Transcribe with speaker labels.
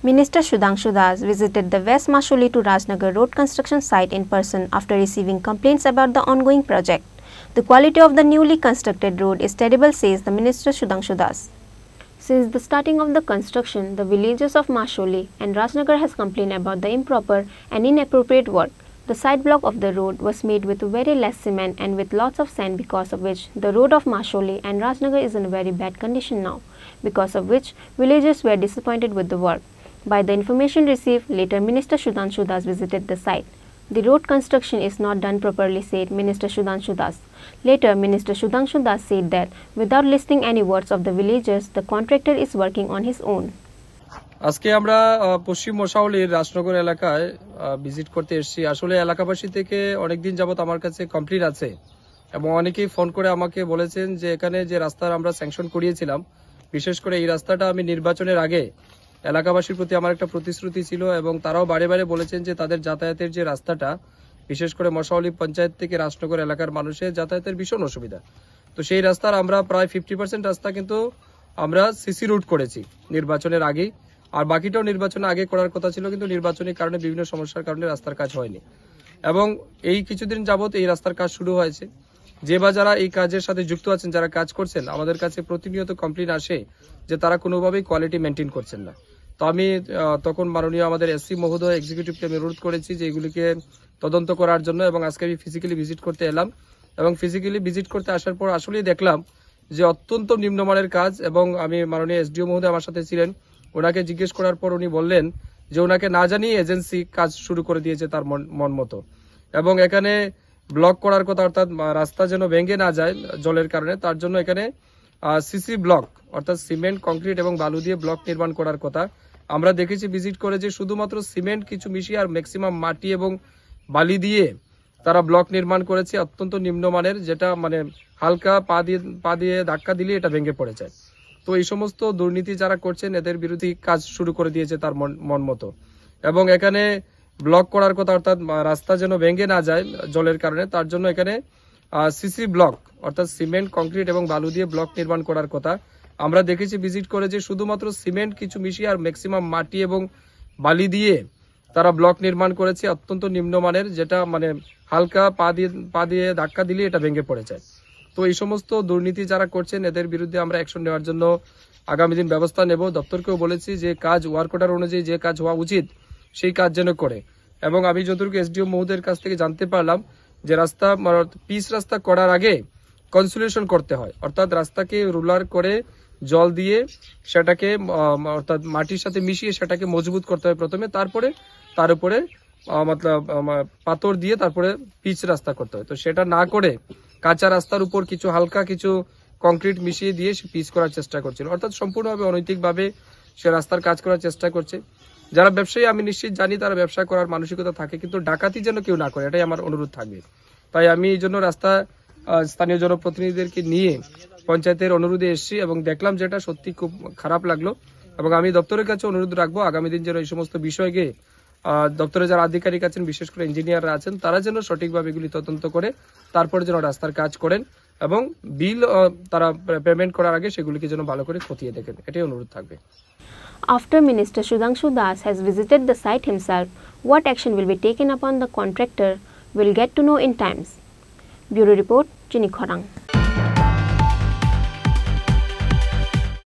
Speaker 1: Minister Sudhanshu Das visited the West Mashuli to Rajnagar road construction site in person after receiving complaints about the ongoing project. The quality of the newly constructed road is terrible, says the Minister Sudhanshu Das. Since the starting of the construction, the villagers of Masholi and Rajnagar has complained about the improper and inappropriate work. The side block of the road was made with very less cement and with lots of sand because of which the road of Masholi and Rajnagar is in a very bad condition now, because of which villagers were disappointed with the work. By the information received, later Minister Sudhanshu Das visited the site. The road construction is not done properly, said Minister Sudhanshu Das. Later, Minister Sudhanshu Das said that without listing any words of the villagers, the contractor is working on his own.
Speaker 2: আজকে আমরা পশ্চিম মশাউলির রাজনগর এলাকায় visit করতে এসেছি আসলে এলাকাবাসী থেকে অনেকদিন যাবত আমার কাছে কমপ্লিট আছে এবং অনেকেই ফোন করে আমাকে বলেছেন যে এখানে যে রাস্তার আমরা স্যাংশন করিয়েছিলাম বিশেষ করে এই রাস্তাটা আমি নির্বাচনের আগে এলাকাবাসীর প্রতি আমার একটা প্রতিশ্রুতি ছিল এবং তারাও বারে বারে বলেছেন যে তাদের যাতায়াতের যে রাস্তাটা, বিশেষ করে মশাউলি পঞ্চায়েত থেকে রাজনগর এলাকার মানুষের যাতায়াতের ভীষণ অসুবিধা। তো সেই রাস্তার আমরা প্রায় ফিফটি পার্সেন্ট রাস্তা কিন্তু আমরা সিসি রুট করেছি নির্বাচনের আগেই। আর বাকিটাও নির্বাচনের আগে করার কথা ছিল, কিন্তু নির্বাচনের কারণে বিভিন্ন সমস্যার কারণে রাস্তার কাজ হয়নি। এবং এই কিছুদিন যাবত এই রাস্তার কাজ শুরু হয়েছে। যে বা যারা এই কাজের সাথে যুক্ত আছেন, যারা কাজ করছেন, আমাদের কাছে প্রতিনিয়ত কমপ্লেন আসে যে তারা কোনোভাবেই কোয়ালিটি মেনটেন করছেন না। তো আমি তখন মাননীয় আমাদের এসসি মহোদয় এক্সিকিউটিভকে আমি অনুরোধ করেছি যে এগুলিকে তদন্ত করার জন্য এবং আজকে আমি ফিজিক্যালি ভিজিট করতে এলাম। এবং ফিজিক্যালি ভিজিট করতে আসার পর আসলেই দেখলাম যে অত্যন্ত নিম্নমানের কাজ এবং আমি মাননীয় এসডিও মহোদয় আমার সাথে ছিলেন। ওনাকে জিজ্ঞেস করার পর উনি বললেন যে ওনাকে না জানিয়ে এজেন্সি কাজ শুরু করে দিয়েছে তার মন- মন মতো। এবং এখানে ব্লক করার কথা অর্থাৎ রাস্তা যেন ভেঙে না যায় জলের কারণে, তার জন্য এখানে সিসি ব্লক, অর্থাৎ সিমেন্ট, কংক্রিট এবং বালু দিয়ে ব্লক নির্মাণ করার কথা। আমরা দেখেছি ভিজিট করে যে শুধুমাত্র সিমেন্ট, কিছু মিশিয়ে আর ম্যাক্সিমাম মাটি এবং বালি দিয়ে তারা ব্লক নির্মাণ করেছে। অত্যন্ত নিম্নমানের, যেটা মানে হালকা পা দিয়ে পা দিয়ে ধাক্কা দিলে এটা ভেঙে পড়ে যায়। তো এই সমস্ত দুর্নীতি যারা করছেন, এদের বিরোধী কাজ শুরু করে দিয়েছে তার মন- মন মতো। এবং এখানে ব্লক করার কথা, অর্থাৎ রাস্তা যেন ভেঙে না যায় জলের কারণে, তার জন্য এখানে সিসি ব্লক, অর্থাৎ সিমেন্ট, কংক্রিট এবং বালু দিয়ে ব্লক নির্মাণ করার কথা। আমরা দেখেছি ভিজিট করে যে শুধুমাত্র সিমেন্ট কিছু মিশিয়ে আর ম্যাক্সিমাম মাটি এবং বালি দিয়ে তারা ব্লক নির্মাণ করেছে, অত্যন্ত নিম্নমানের, যেটা মানে হালকা পা দিয়ে পা দিয়ে ধাক্কা দিলে এটা ভেঙে পড়ে যায়। তো এই সমস্ত দুর্নীতি যারা করছেন, এদের বিরুদ্ধে আমরা অ্যাকশন নেওয়ার জন্য আগামী দিন ব্যবস্থা নেব। দপ্তরকেও বলেছি যে কাজ ওয়ার্ক অর্ডার অনুযায়ী যে কাজ হওয়া উচিত, সেই কাজ যেন করে। এবং আমি যতটুকু এসডিও মহোদয়ের কাছ থেকে জানতে পারলাম যে রাস্তা পিচ রাস্তা করার আগে কনসুলেশন করতে হয়। অর্থাৎ রাস্তাকে রুলার করে জল দিয়ে সেটাকে অর্থাৎ মাটির সাথে মিশিয়ে সেটাকে মজবুত করতে হয় প্রথমে। তারপরে, তার উপরে মতলব পাথর দিয়ে তারপরে পিচ রাস্তা করতে হয়। তো সেটা না করে কাঁচা রাস্তার উপর কিছু হালকা কিছু কংক্রিট মিশিয়ে দিয়ে সে পিচ করার চেষ্টা করছিল। অর্থাৎ সম্পূর্ণভাবে অনৈতিকভাবে সে রাস্তার কাজ করার চেষ্টা করছে। যারা ব্যবসায়ী, আমি নিশ্চিত জানি তারা ব্যবসা করার মানসিকতা থাকে, কিন্তু ডাকাতি যেন কেউ না করে, এটাই আমার অনুরোধ থাকবে। তাই আমি এই জন্য রাস্তা স্থানীয় জনপ্রতিনিধিদেরকে নিয়ে পঞ্চায়েতের অনুরোধে এসেছি এবং দেখলাম যেটা সত্যি খুব খারাপ লাগল এবং আমি দপ্তরের কাছে অনুরোধ রাখব, আগামী দিন যেন এই সমস্ত বিষয়কে দপ্তরে যারা আধিকারিক আছেন, বিশেষ করে ইঞ্জিনিয়াররা আছেন, তারা যেন সঠিকভাবে এগুলি তদন্ত করে, তারপরে যেন রাস্তার কাজ করেন। এবং বিল তারা পেমেন্ট করার আগে সেগুলিকে যেন ভালো করে খতিয়ে দেখেন এটাই অনুরোধ থাকবে
Speaker 1: After Minister Sudhanshu Das has visited the site himself, what action will be taken upon the contractor will get to know in times. Bureau Report, Chini Khorang.